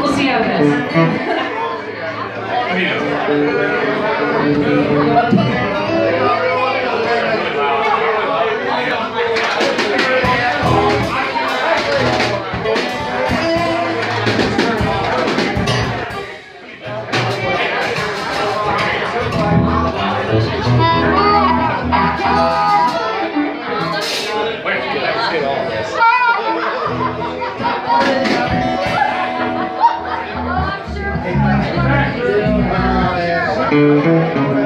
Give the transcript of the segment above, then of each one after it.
We'll see how it goes. Música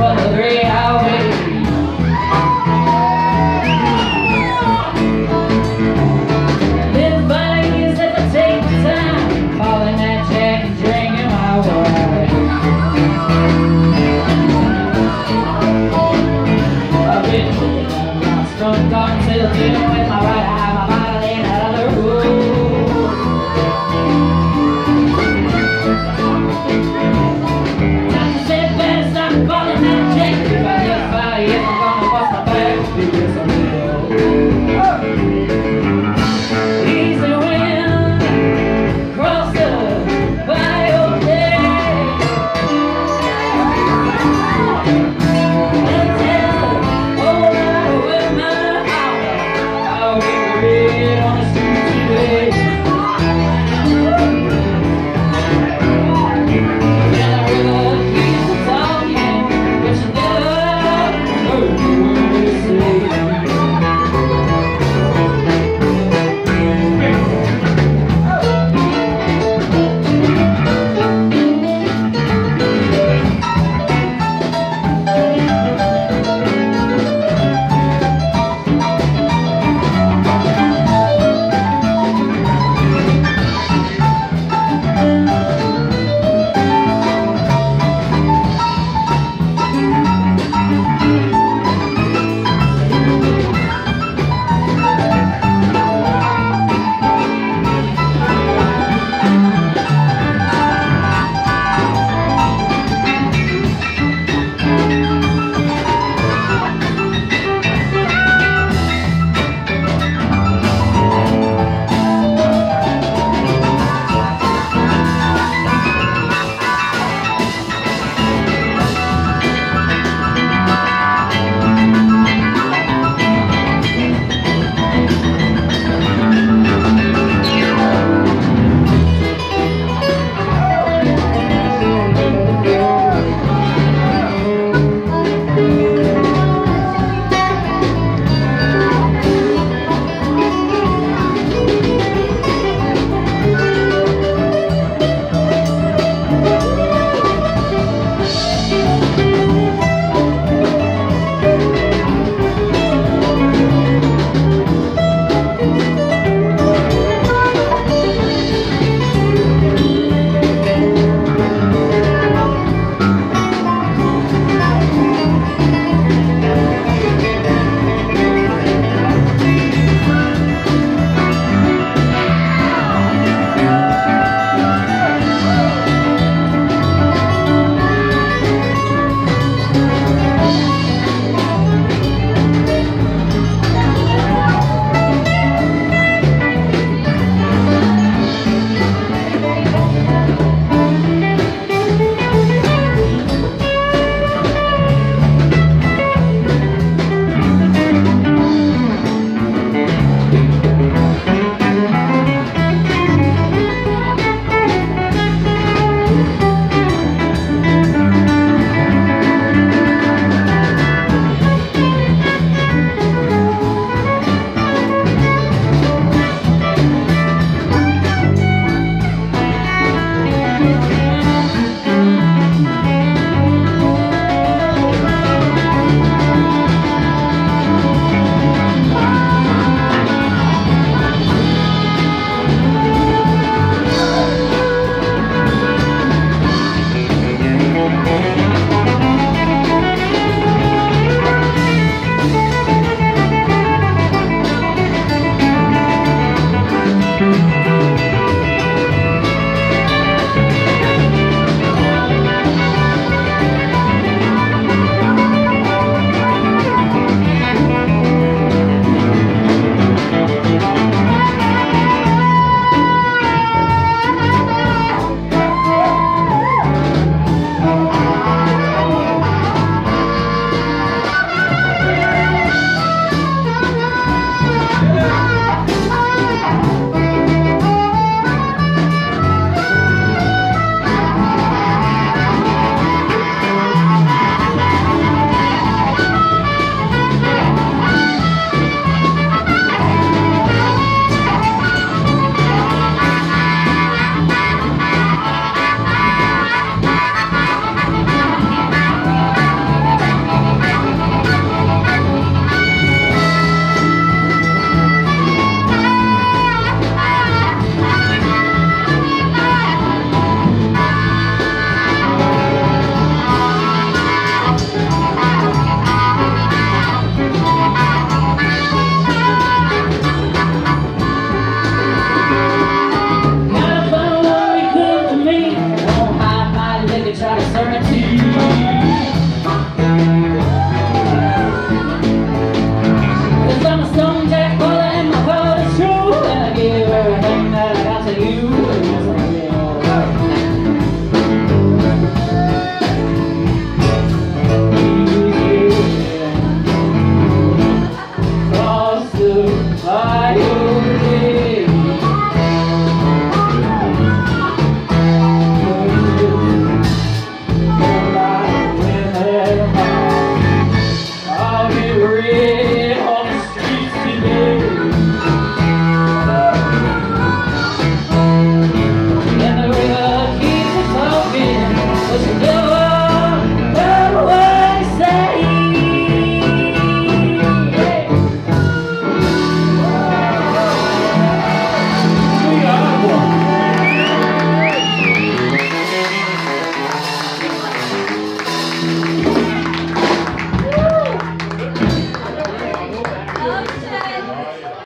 But the